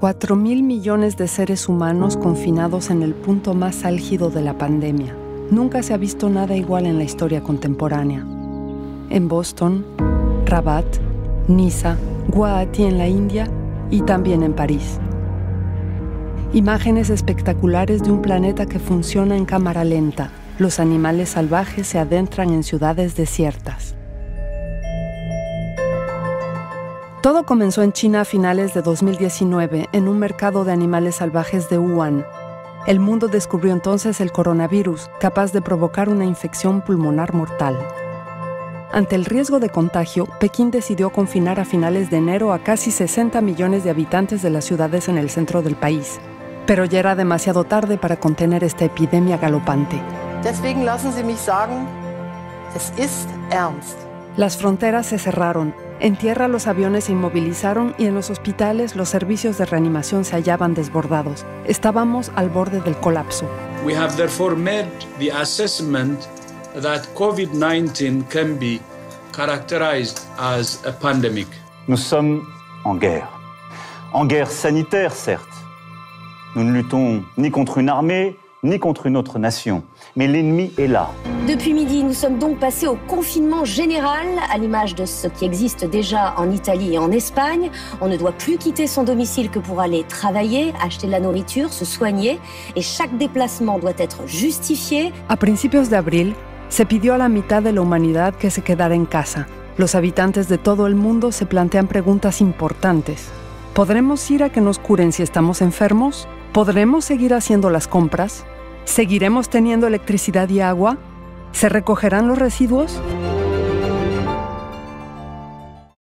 4 mil millones de seres humanos confinados en el punto más álgido de la pandemia. Nunca se ha visto nada igual en la historia contemporánea. En Boston, Rabat, Niza, Guwahati en la India y también en París. Imágenes espectaculares de un planeta que funciona en cámara lenta. Los animales salvajes se adentran en ciudades desiertas. Todo comenzó en China a finales de 2019 en un mercado de animales salvajes de Wuhan. El mundo descubrió entonces el coronavirus, capaz de provocar una infección pulmonar mortal. Ante el riesgo de contagio, Pekín decidió confinar a finales de enero a casi 60 millones de habitantes de las ciudades en el centro del país. Pero ya era demasiado tarde para contener esta epidemia galopante. Deswegen lassen Sie mich sagen, es ist ernst. Las fronteras se cerraron, en tierra los aviones se inmovilizaron y en los hospitales los servicios de reanimación se hallaban desbordados. Estábamos al borde del colapso. We have therefore made the assessment that COVID-19 can be characterized as a pandemic. Nous sommes en guerre. En guerre sanitaire, certes. Nous ne luttons ni contre une armée, ni contre une autre nation. Mais l'ennemi est là. Depuis midi, nous sommes donc passés au confinement général, à l'image de ce qui existe déjà en Italie et en Espagne. On ne doit plus quitter son domicile que pour aller travailler, acheter de la nourriture, se soigner, et chaque déplacement doit être justifié. A principios de abril, se pidió a la mitad de la humanidad que se quedara en casa. Los habitantes de todo el mundo se plantean preguntas importantes. ¿Podremos ir a que nos curen si estamos enfermos? ¿Podremos seguir haciendo las compras? ¿Seguiremos teniendo electricidad y agua? ¿Se recogerán los residuos?